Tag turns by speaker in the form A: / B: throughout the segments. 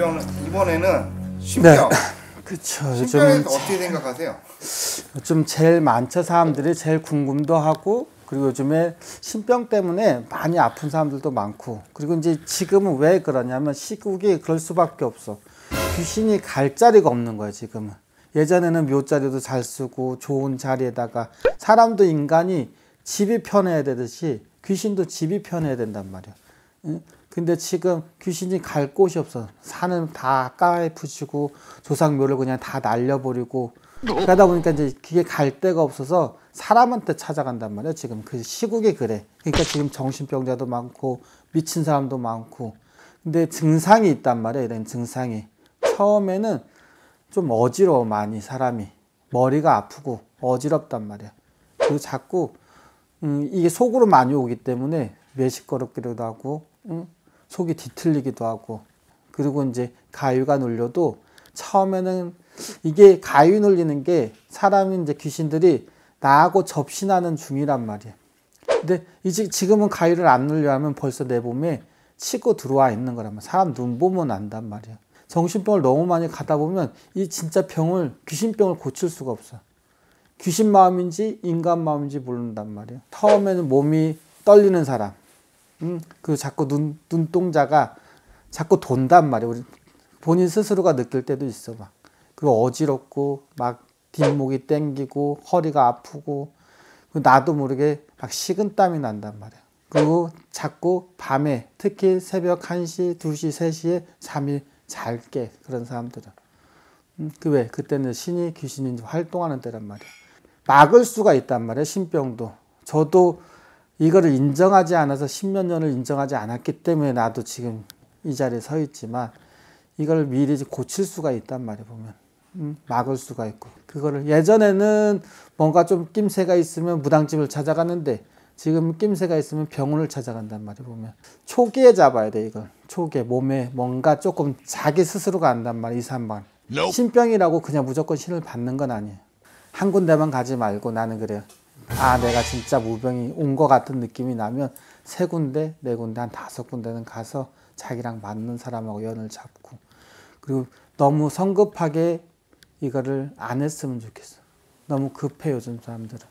A: 이번, 이번에는 신병.
B: 그렇죠.
A: 신병에
B: 요즘
A: 어떻게 생각하세요?
B: 요즘 제일 많죠 사람들이 제일 궁금도 하고 그리고 요즘에 신병 때문에 많이 아픈 사람들도 많고 그리고 이제 지금은 왜 그러냐면 시국이 그럴 수밖에 없어 귀신이 갈 자리가 없는 거예요 지금은 예전에는 묘자리도 잘 쓰고 좋은 자리에다가 사람도 인간이 집이 편해야 되듯이 귀신도 집이 편해야 된단 말이야 응? 근데 지금 귀신이 갈 곳이 없어. 산은 다 까부시고 조상묘를 그냥 다 날려버리고 그러다 보니까 이제 그게 갈 데가 없어서 사람한테 찾아간단 말이야. 지금 그 시국이 그래. 그러니까 지금 정신병자도 많고 미친 사람도 많고. 근데 증상이 있단 말이야 이런 증상이. 처음에는 좀 어지러워 많이 사람이. 머리가 아프고 어지럽단 말이야. 그리고 자꾸 음, 이게 속으로 많이 오기 때문에 매식거럽기도 하고 음, 속이 뒤틀리기도 하고 그리고 이제 가위가 눌려도 처음에는 이게 가위 눌리는 게 사람이 이제 귀신들이 나하고 접신하는 중이란 말이야. 근데 이제 지금은 가위를 안 눌려 하면 벌써 내 몸에 치고 들어와 있는 거란 말이야. 사람 눈 보면 안단 말이야. 정신병을 너무 많이 가다 보면 이 진짜 병을 귀신병을 고칠 수가 없어. 귀신 마음인지 인간 마음인지 모른단 말이야. 처음에는 몸이 떨리는 사람, 음, 그 자꾸 눈 눈동자가 자꾸 돈단 말이야. 우리 본인 스스로가 느낄 때도 있어 막. 그리고 어지럽고 막 뒷목이 땡기고 허리가 아프고 나도 모르게 막 식은땀이 난단 말이야. 그리고 자꾸 밤에 특히 새벽 1시, 2시, 3시에 잠이 잘 깨. 그런 사람들은. 음, 그 왜? 그때는 신이 귀신이 활동하는 때란 말이야. 막을 수가 있단 말이야. 신병도. 저도 이거를 인정하지 않아서 십몇 년을 인정하지 않았기 때문에 나도 지금 이 자리에 서 있지만 이걸 미리 고칠 수가 있단 말이야 보면. 음, 막을 수가 있고. 그거를 예전에는 뭔가 좀 낌새가 있으면 무당집을 찾아갔는데 지금 낌새가 있으면 병원을 찾아간단 말이야 보면. 초기에 잡아야 돼 이걸. 초기에 몸에 뭔가 조금 자기 스스로가 안단 말이야 이산반 신병이라고 그냥 무조건 신을 받는 건 아니에요. 한 군데만 가지 말고 나는 그래요 아 내가 진짜 무병이 온 것 같은 느낌이 나면 세 군데 네 군데 한 다섯 군데는 가서 자기랑 맞는 사람하고 연을 잡고 그리고 너무 성급하게 이거를 안 했으면 좋겠어. 너무 급해 요즘 사람들은.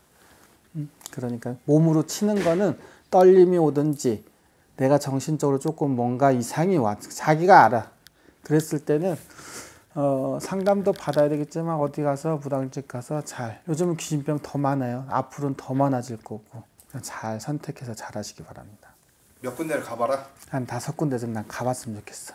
B: 음, 그러니까 몸으로 치는 거는 떨림이 오든지 내가 정신적으로 조금 뭔가 이상이 와 자기가 알아. 그랬을 때는 어, 상담도 받아야 되겠지만 어디 가서 부당집 가서 잘 요즘은 귀신병 더 많아요. 앞으로는 더 많아질 거고 잘 선택해서 잘 하시기 바랍니다.
A: 몇 군데를 가봐라.
B: 한 다섯 군데 좀 난 가봤으면 좋겠어.